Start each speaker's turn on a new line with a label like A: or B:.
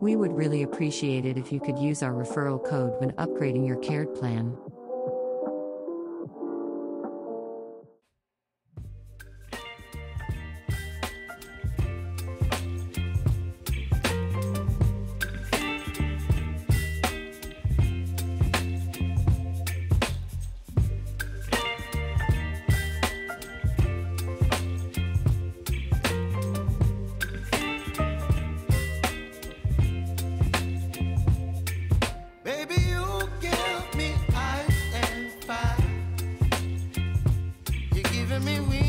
A: We would really appreciate it if you could use our referral code when upgrading your Carrd plan.